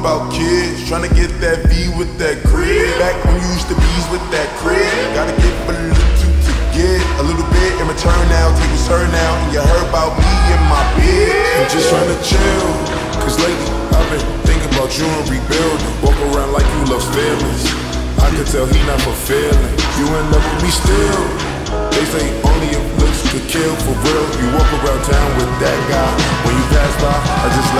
about kids. Trying to get that V with that crib. Back when you used to bees with that crib. Gotta get a little to, to get a little bit in return now. Take was her now. And you heard about me and my bitch. I'm just trying to chill. Cause lately I've been thinking about you and rebuilding. Walk around like you love feelings. I could tell he not fulfilling. You in love with me still. They say only if looks could kill for real. You walk around town with that guy. When you pass by, I just